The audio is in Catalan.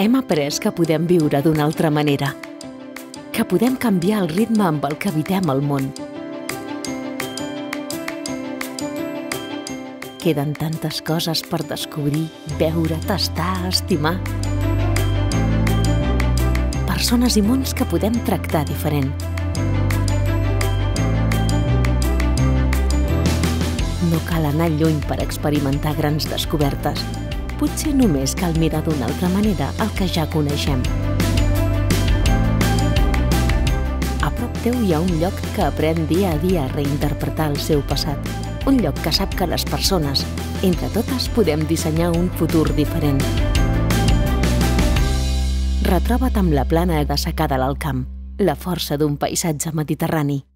Hem après que podem viure d'una altra manera, que podem canviar el ritme amb el que habitem el món. Queden tantes coses per descobrir, veure, tastar, estimar. Persones i mons que podem tractar diferent. No cal anar lluny per experimentar grans descobertes. Potser només cal mirar d'una altra manera el que ja coneixem. A prop teu hi ha un lloc que aprèn dia a dia a reinterpretar el seu passat. Un lloc que sap que les persones, entre totes, podem dissenyar un futur diferent. Retroba't amb la plana de secada a l'Alcamp, la força d'un paisatge mediterrani.